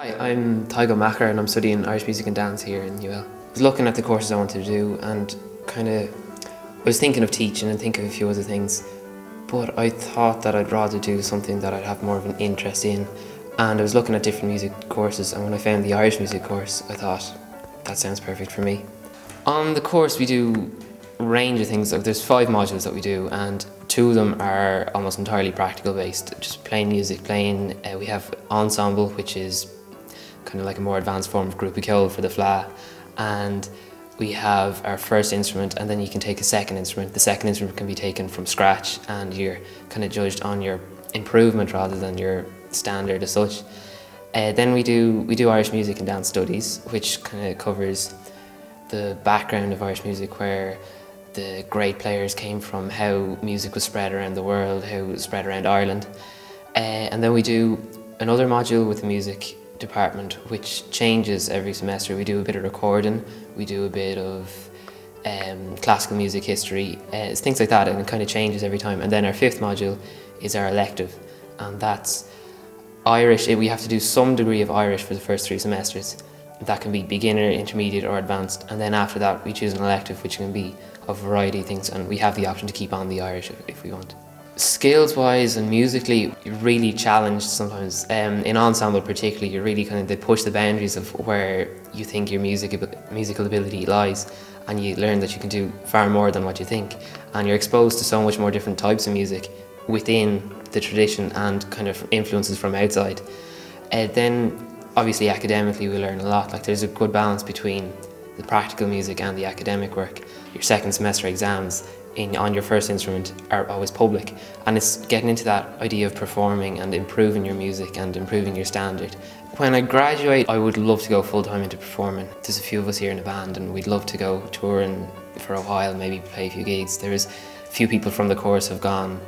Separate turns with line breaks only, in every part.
Hi, I'm Tygo Macher and I'm studying Irish Music and Dance here in UL. I was looking at the courses I wanted to do and kind of I was thinking of teaching and thinking of a few other things but I thought that I'd rather do something that I'd have more of an interest in and I was looking at different music courses and when I found the Irish music course I thought that sounds perfect for me. On the course we do a range of things, there's five modules that we do and two of them are almost entirely practical based, just playing music, playing, uh, we have ensemble which is kind of like a more advanced form of grúpa ceol for the fleadh. And we have our first instrument and then you can take a second instrument. The second instrument can be taken from scratch and you're kind of judged on your improvement rather than your standard as such. Uh, then we do, we do Irish music and dance studies, which kind of covers the background of Irish music where the great players came from, how music was spread around the world, how it was spread around Ireland. Uh, and then we do another module with the music department which changes every semester. We do a bit of recording, we do a bit of um, classical music history, uh, things like that, and it kind of changes every time. And then our fifth module is our elective, and that's Irish. We have to do some degree of Irish for the first three semesters. That can be beginner, intermediate, or advanced, and then after that we choose an elective, which can be a variety of things, and we have the option to keep on the Irish if, if we want. Skills wise and musically, really challenged sometimes. Um, in ensemble, particularly, you're really kind of they push the boundaries of where you think your music musical ability lies, and you learn that you can do far more than what you think, and you're exposed to so much more different types of music within the tradition and kind of influences from outside. Uh, then, obviously, academically, we learn a lot. Like there's a good balance between the practical music and the academic work. Your second semester exams in, on your first instrument are always public and it's getting into that idea of performing and improving your music and improving your standard. When I graduate I would love to go full time into performing. There's a few of us here in the band and we'd love to go touring for a while, maybe play a few gigs. There's a few people from the course have gone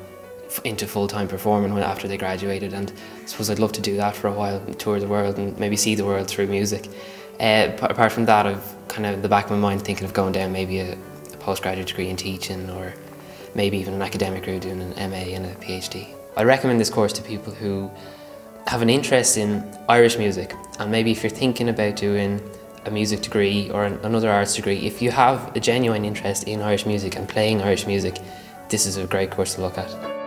into full-time performing after they graduated and I suppose I'd love to do that for a while, tour the world and maybe see the world through music. Uh, apart from that I've kind of the back of my mind thinking of going down maybe a, postgraduate degree in teaching or maybe even an academic route doing an MA and a PhD. I recommend this course to people who have an interest in Irish music and maybe if you're thinking about doing a music degree or an, another arts degree, if you have a genuine interest in Irish music and playing Irish music, this is a great course to look at.